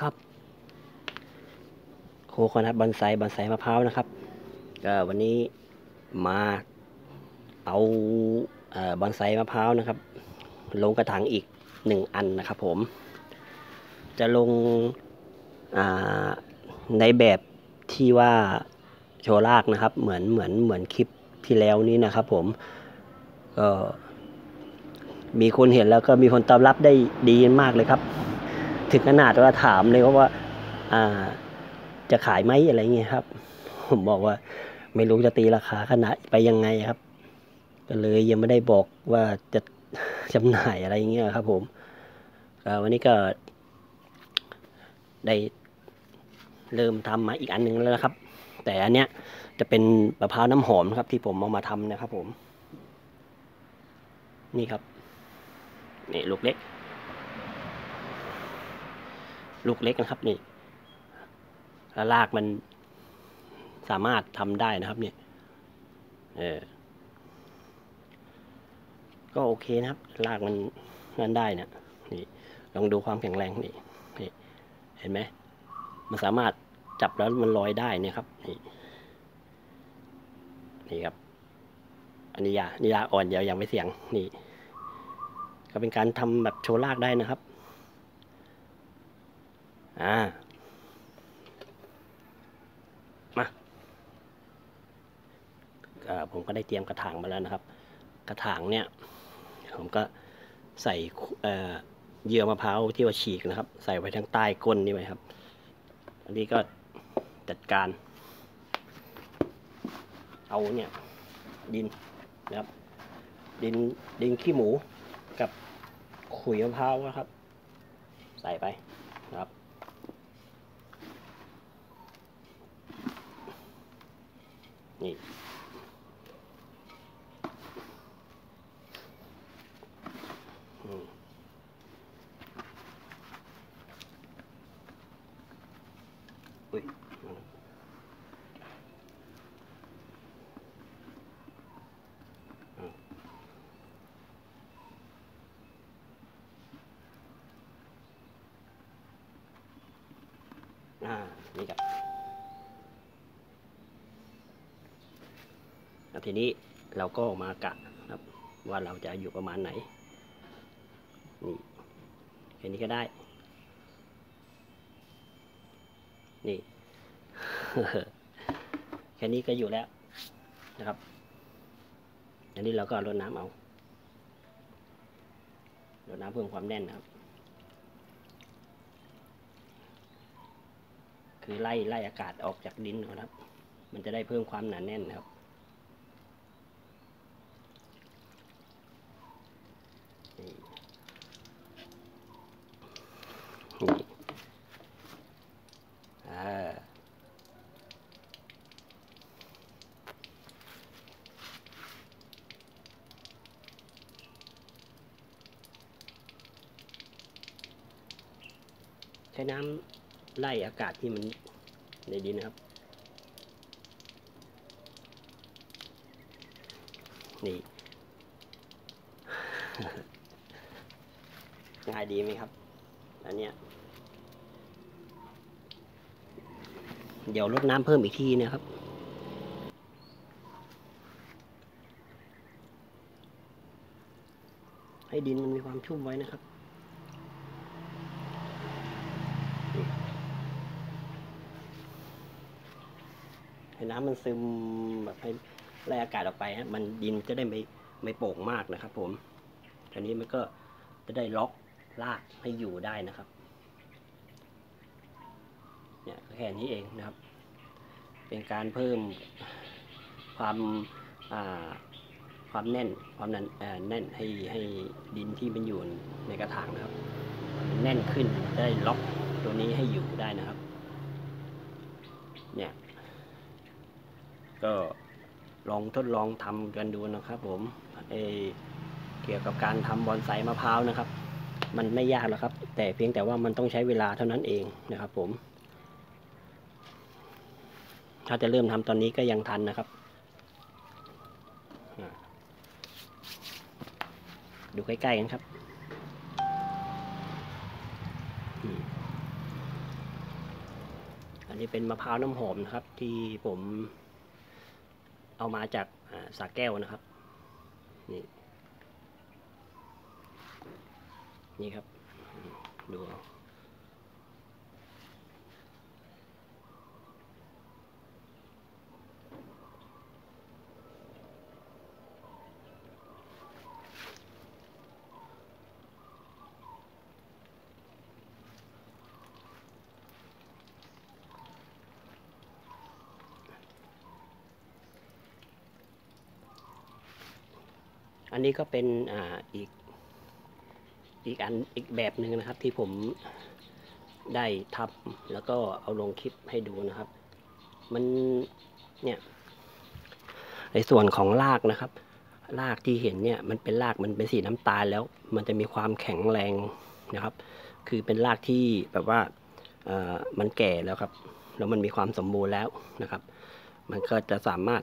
ครับโคโคนัทบอนไซบอนไซมะพร้าวนะครับ ก็วันนี้มาเอาเออบอนไซมะพร้าวนะครับ ลงกระถางอีกหนึ่งอันนะครับผม จะลงในแบบที่ว่าโชว์รากนะครับ เหมือนเหมือนเหมือนคลิปที่แล้วนี้นะครับ ผมก็มีคนเห็นแล้วก็มีคนตอบรับได้ดีมากเลยครับ ถึงขนาดว่าถามเลยว่าอ่า จะขายไหมอะไรเงี้ยครับ ผมบอกว่า ไม่รู้จะตีราคาขนาดไปยังไงครับ ก็เลยยังไม่ได้บอกว่าจะจำหน่ายอะไรเงี้ยครับ ผมวันนี้ก็ได้เริ่มทำมาอีกอันหนึ่งแล้วนะครับ แต่อันเนี้ยจะเป็นมะพร้าวน้ำหอมครับ ที่ผมเอามาทำนะครับ ผม นี่ครับนี่ลูกเล็ก ลูกเล็กนะครับนี่แล้วรากมันสามารถทำได้นะครับเนี่ยเออก็โอเคนะครับรากมันนั่นได้นะนี่ลองดูความแข็งแรงนี่นี่เห็นไหมมันสามารถจับแล้วมันลอยได้นี่ครับนี่นี่ครับ อันนี้ยานี่ยาอ่อนเดียวยังไม่เสียงนี่ ก็เป็นการทำแบบโชว์รากได้นะครับ อ่ามาผมก็ได้เตรียมกระถางมาแล้วนะครับ กระถางเนี่ย ผมก็ใส่เยื่อมะพร้าวที่ว่าฉีกนะครับ ใส่ไว้ทั้งใต้ก้นนี่ไว้ครับ อันนี้ก็จัดการ เอาเนี่ยดินนะครับ ดินดินขี้หมูกับขุยมะพร้าวนะครับ ใส่ไป นะครับนี่อืมอุ้ยอืมอ่า นี่ ครับแล้วทีนี้เราก็มากะครับ ว่าเราจะอยู่ประมาณไหน นี่แค่นี้ก็ได้ นี่ แค่นี้ก็อยู่แล้วนะครับ อันนี้เราก็รดน้ำเอารดน้ำเพิ่มความแน่นนะครับ คือไล่ไล่อากาศออกจากดินนะครับ มันจะได้เพิ่มความหนาแน่นนะครับ นี่นี่อ่าใช้น้ำไล่อากาศที่มันในดินนะครับ นี่ ง่ายดีไหมครับ อันเนี้ย เดี๋ยวลดน้ำเพิ่มอีกทีนะครับให้ดินมันมีความชุ่มไว้นะครับ ให้น้ำมันซึมแบบให้ไล่อากาศออกไปฮะมันดินจะได้ไม่ไม่โป่งมากนะครับ ผมทีนี้มันก็จะได้ล็อกลากให้อยู่ได้นะครับ เนี่ยแค่นี้เองนะครับ เป็นการเพิ่มความอ่าความแน่นความนั้นอ่าแน่นให้ให้ดินที่มันอยู่ในกระถางนะครับมันแน่นขึ้นได้ล็อกตัวนี้ให้อยู่ได้นะครับ เนี่ย ก็ลองทดลองทำกันดูนะครับผมเอเกี่ยวกับการทำบอนไซมะพร้าวนะครับ มันไม่ยากหรอกครับ แต่เพียงแต่ว่ามันต้องใช้เวลาเท่านั้นเองนะครับ ผม ถ้าจะเริ่มทำตอนนี้ก็ยังทันนะครับ ดูใกล้ๆกันครับอันนี้เป็นมะพร้าวน้ำหอมนะครับ ที่ผม เอามาจากอ่าสาแก้วนะครับ นี่ นี่ครับ ดู นนี้ก็เป็นอ่าอีกอีกอันอีกแบบหนึ่งนะครับที่ผมได้ทำแล้วก็เอาลงคลิปให้ดูนะครับ มันเนี่ยในส่วนของรากนะครับ รากที่เห็นเนี่ยมันเป็นรากมันเป็นสีน้ำตาลแล้ว มันจะมีความแข็งแรงนะครับ คือเป็นรากที่แบบว่ามันแก่แล้วครับ แล้วมันมีความสมบูรณ์แล้วนะครับ มันก็จะสามารถ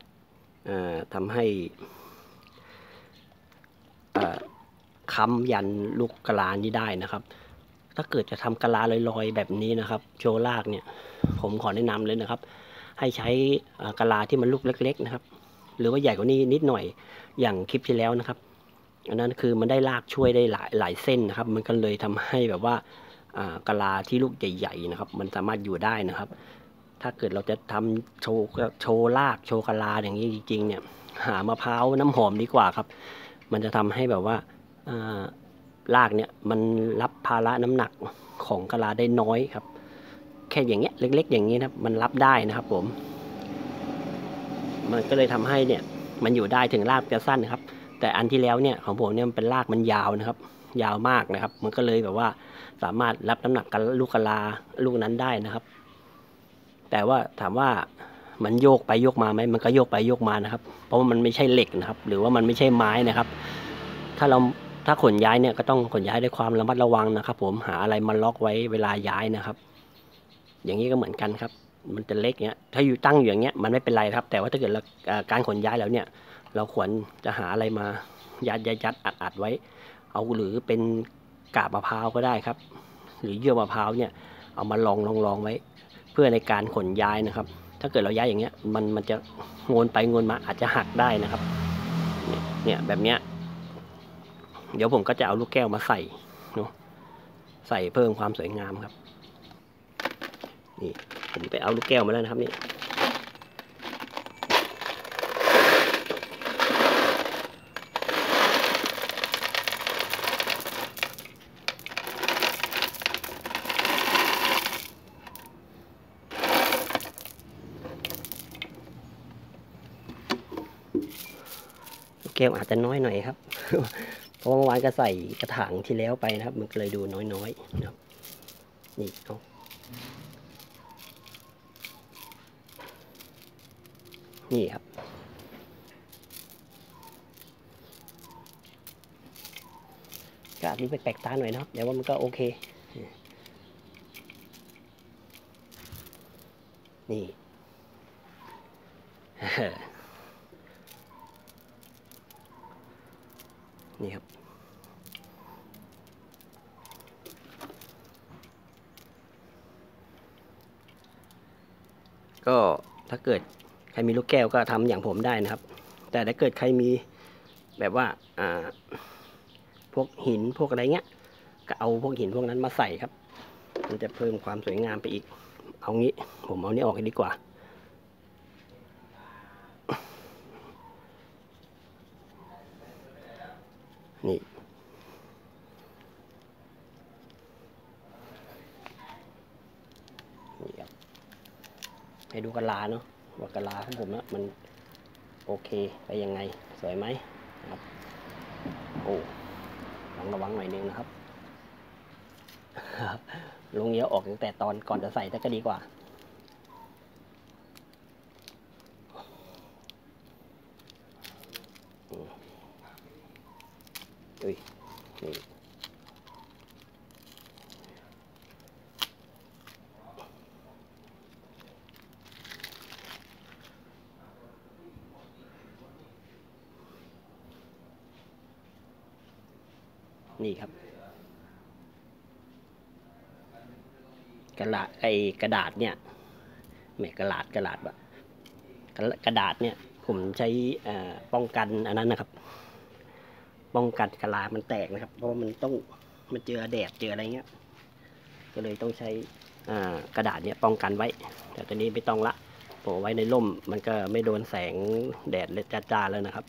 ทำให้ ค้ำยันลูกกะลานี้ได้นะครับ ถ้าเกิดจะทำกะลาลอยๆ แบบนี้นะครับ โชว์ลากเนี่ย ผมขอแนะนำเลยนะครับ ให้ใช้กะลาที่มันลูกเล็ก ๆ นะครับ หรือว่าใหญ่กว่านี้นิดหน่อยอย่างคลิปที่แล้วนะครับ อันนั้นคือมันได้ลากช่วยได้หลายหลายเส้นนะครับ มันก็เลยทำให้แบบว่ากะลาที่ลูกใหญ่ ๆ นะครับ มันสามารถอยู่ได้นะครับ ถ้าเกิดเราจะทำโชว์โชว์ลากโชว์กะลาอย่างนี้จริง ๆ เนี่ย หามะพร้าวน้ำหอมดีกว่าครับ มันจะทำให้แบบว่าอ่ารากเนี่ยมันรับภาระน้ำหนักของกะลาได้น้อยครับ แค่อย่างเงี้ยเล็ก ๆ อย่างนี้นะครับมันรับได้นะครับผม มันก็เลยทำให้เนี่ยมันอยู่ได้ถึงรากจะสั้นนะครับ แต่อันที่แล้วเนี่ยของผมเนี่ยมันเป็นรากมันยาวนะครับ ยาวมากนะครับ มันก็เลยแบบว่าสามารถรับน้ำหนักกะลูกกะลาลูกนั้นได้นะครับ แต่ว่าถามว่า มันโยกไปโยกมาไหมมันก็โยกไปโยกมานะครับ เพราะว่ามันไม่ใช่เหล็กนะครับ หรือว่ามันไม่ใช่ไม้นะครับ ถ้าเราถ้าขนย้ายเนี่ยก็ต้องขนย้ายด้วยความระมัดระวังนะครับ ผมหาอะไรมาล็อกไว้เวลาย้ายนะครับ อย่างนี้ก็เหมือนกันครับ มันจะเล็กเนี้ยถ้าอยู่ตั้งอยู่อย่างเงี้ยมันไม่เป็นไรครับ แต่ว่าถ้าเกิดเราการขนย้ายแล้วเนี่ย เราควรจะหาอะไรมายัดยัดยัดอัดอัดไว้ เอาหรือเป็นกาบมะพร้าวก็ได้ครับ หรือเยื่อมะพร้าวเนี่ยเอามาลองลองลองไว้ เพื่อในการขนย้ายนะครับ ถ้าเกิดเราย้ายอย่างเงี้ยมันมันจะโงนไปโงนมาอาจจะหักได้นะครับเนี่ยเนี่ยแบบเนี้ย เดี๋ยวผมก็จะเอาลูกแก้วมาใส่เนาะใส่เพิ่มความสวยงามครับ นี่ผมไปเอาลูกแก้วมาแล้วนะครับนี่ แก้วอาจจะน้อยหน่อยครับ เพราะว่าเมื่อวานก็ใส่กระถางที่แล้วไปนะครับ มันก็เลยดูน้อยๆนะครับนี่เอานี่ครับก็อาจจะแปลกๆตาหน่อยนะครับแต่ว่ามันก็โอเค นี่ นี่ครับ ก็ถ้าเกิดใครมีลูกแก้วก็ทำอย่างผมได้นะครับ แต่ถ้าเกิดใครมีแบบว่าอ่าพวกหินพวกอะไรเงี้ย ก็เอาพวกหินพวกนั้นมาใส่ครับ มันจะเพิ่มความสวยงามไปอีก เอางี้ ผมเอานี้ออกดีกว่า นี่ให้ดูกะลาเนาะว่ากะลาของผมนะมันโอเคไปยังไงสวยไหมครับโอ้ระวังระวังหน่อยนึงนะครับลงเยอะออกตั้งแต่ตอนก่อนจะใส่แต่ก็ดีกว่า อุ้ยนี่นี่ครับ กระดาษไอกระดาษเนี่ยแหมกระดาษกระดาษบะกระกระดาษเนี่ย ผมใช้อ่อป้องกันอันนั้นนะครับ ป้องกันกระลามันแตกนะครับ เพราะว่ามันต้องมันเจอแดดเจออะไรเงี้ย ก็เลยต้องใช้กระดาษเนี่ยป้องกันไว้ แต่ตอนนี้ไม่ต้องละโปะไว้ในร่ม มันก็ไม่โดนแสงแดดเลยจ้าๆแล้วนะครับ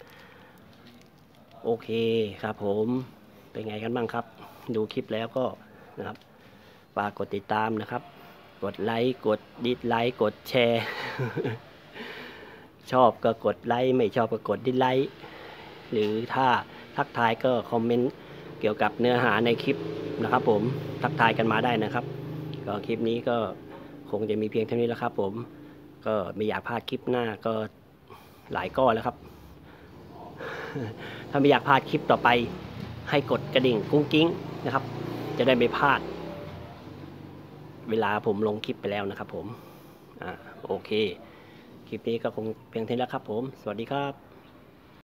โอเคครับผมเป็นไงกันบ้างครับ ดูคลิปแล้วก็นะครับฝากกดติดตามนะครับ กดไลค์กด dislike กดแชร์ ชอบก็กดไลค์ไม่ชอบก็กด dislike หรือถ้า ทักทายก็ comment เกี่ยวกับเนื้อหาในคลิปนะครับ ผมทักทายกันมาได้นะครับ ก็คลิปนี้ก็คงจะมีเพียงเท่านี้แล้วครับ ผมก็ไม่อยากพลาดคลิปหน้าก็หลายก้อนแล้วครับ ถ้าไม่อยากพลาดคลิปต่อไป ให้กดกระดิ่งกรุ๊งกริ๊งนะครับ จะได้ไม่พลาด เวลาผมลงคลิปไปแล้วนะครับ ผมอ่าโอเค คลิปนี้ก็คงเพียงเท่านี้แล้วครับ ผม สวัสดีครับ